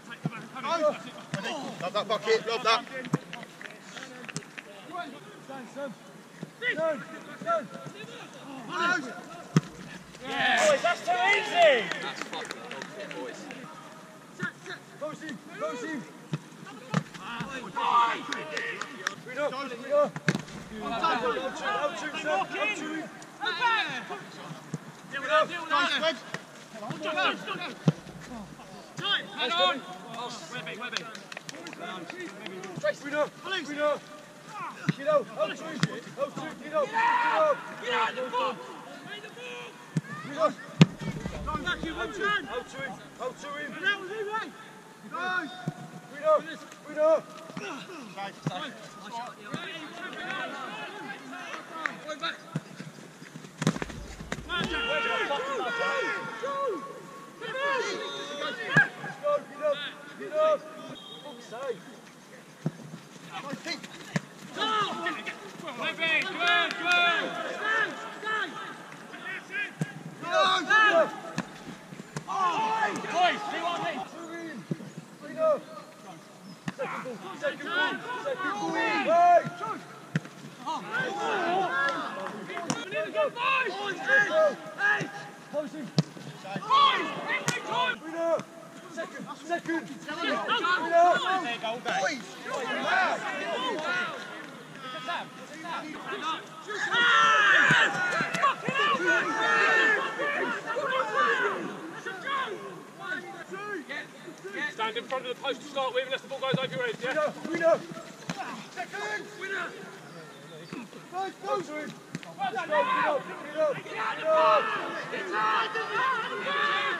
Love that pocket, love that. Yeah. Boys, that's too easy. That's fucking bullshit, boys. Go, Steve. Go, Steve. Read up. Read up. Up to himself. Up to him. Read up. Nice, Webb. Stop, stop, stop. Head on! Oh, Webby, Webby. Guido, Guido. Guido, out to you. Out to you, Guido. Get out! Get out the ball! Play the ball! Guido. Come back, you one turn. Out to him, out to him. And out with him, right? Guys! Guido, Guido. Side, side. Hey! Second. Stand in front of the post to start with unless the ball goes over your head, yeah? Winner! Winner! Second! Winner! Nice ball! Get up! Get up! Get up!